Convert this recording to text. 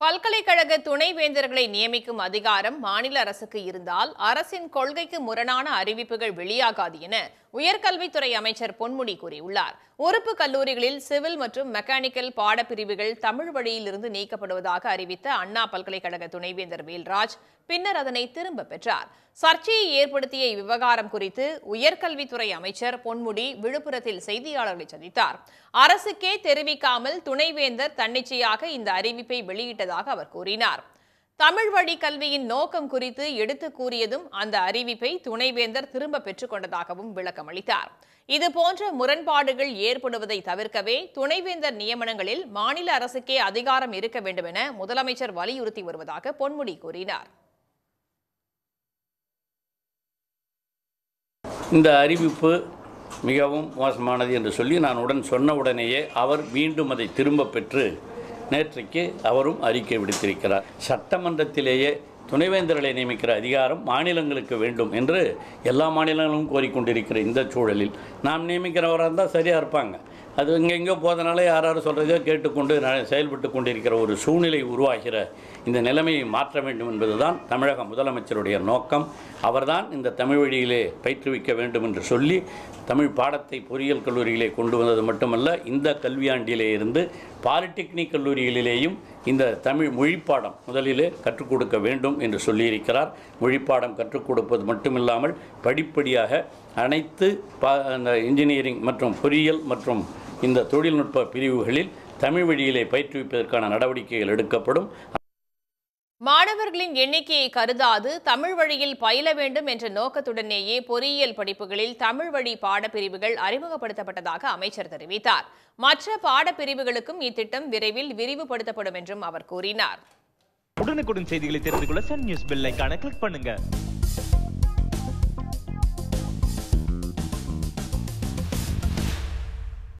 பல்கலைக்கழக துணைவேந்தர்களை நியமிக்கும் அதிகாரம் மாநில அரசுக்கு இருந்தால் அரசின் கொள்கைக்கு முரணான அறிவிப்புகள் வெளியாகாது என உயர்கல்வித்துறை அமைச்சர் பொன்முடி கூறியுள்ளார். உறுப்பு கல்லூரிகளில் சிவில் மற்றும் மெக்கானிக்கல் பாடப்பிரிவுகள் தமிழ் வழியிலிருந்து நீக்கப்படுவதாக அறிவித்த அண்ணா பல்கலைக்கழக துணைவேந்தர் வேல்ராஜ் பின்னர் அதனை திரும்பப் பெற்றார். சர்ச்சையை ஏற்படுத்திய இவ்விவகாரம் குறித்து உயர்கல்வித்துறை அமைச்சர் பொன்முடி விழுப்புரத்தில் செய்தியாளர்களை சந்தித்தார். அரசுக்கே தெரிவிக்காமல் துணைவேந்தர் தன்னிச்சையாக இந்த அறிவிப்பை வெளியிட்டதாக அவர் கூறினார். தமிழ் வழி கல்வியின் நோக்கம் குறித்து எடுத்து கூறியதும் அந்த அறிவிப்பை துணைவேந்தர் திரும்ப பெற்றுக்கொண்டதாகவும் விளக்கமளித்தார் இதுபோன்ற முரண்பாடுகள் ஏற்படுவதை தவிர்க்கவே துணைவேந்தர் நியமனங்களில் மாநில அரசுக்கே அதிகாரம் இருக்க வேண்டும் என முதலமைச்சர் வலியுறுத்தி வருவதாக பொன்முடி கூறினார். இந்த அறிவிப்பு மிகவும் மோசமானது என்று சொல்லி நான் உடன் சொன்ன உடனேயே அவர் மீண்டும் அதை திரும்ப பெற்று நேற்றைக்கு அவரும் அறிக்கை விடுத்திருக்கிறார். சட்டமன்றத்திலேயே துணைவேந்தர்களை நியமிக்கிற அதிகாரம் மாநிலங்களுக்கு வேண்டும் என்று எல்லா மாநிலங்களும் கோரிக்கொண்டிருக்கிற இந்த சூழலில் நாம் நியமிக்கிறவராக இருந்தால் சரியாக இருப்பாங்க. அது எங்கெங்கோ போதனால யாராரும் சொல்கிறதையோ கேட்டுக்கொண்டு ந- செயல்பட்டு கொண்டிருக்கிற ஒரு சூழ்நிலை உருவாகிற இந்த நிலைமையை மாற்ற வேண்டும் என்பதுதான் தமிழக முதலமைச்சருடைய நோக்கம். அவர்தான் இந்த தமிழ் வழியிலே பயிற்றுவிக்க வேண்டும் என்று சொல்லி தமிழ் பாடத்தை பொறியியல் கல்லூரியிலே கொண்டு வந்தது மட்டுமல்ல இந்த கல்வியாண்டிலே இருந்து பாலிடெக்னிக் கல்லூரிகளிலேயும் இந்த தமிழ் மொழிப்பாடம் முதலிலே கற்றுக் கொடுக்க வேண்டும் என்று சொல்லியிருக்கிறார். மொழிப்பாடம் கற்றுக் கொடுப்பது மட்டுமில்லாமல் படிப்படியாக அனைத்து பா இந்த இன்ஜினியரிங் மற்றும் பொறியியல் மற்றும் இந்த தொழில்நுட்ப பிரிவுகளில் தமிழ் வழியிலே பயிற்றுவிப்பதற்கான நடவடிக்கைகள் எடுக்கப்படும். மாணவர்களின் எண்ணிக்கையை கருதாது தமிழ் வழியில் பயில வேண்டும் என்ற நோக்கத்துடனேயே பொறியியல் படிப்புகளில் தமிழ் வழி பாடப்பிரிவுகள் அறிமுகப்படுத்தப்பட்டதாக அமைச்சர் தெரிவித்தார். மற்ற பாடப்பிரிவுகளுக்கும் இத்திட்டம் விரைவில் விரிவுபடுத்தப்படும் என்றும் அவர் கூறினார். உடனுக்குடன் செய்திகளை தெரிந்து கொள்ள சன் நியூஸ் பெல் கிளிக் பண்ணுங்க.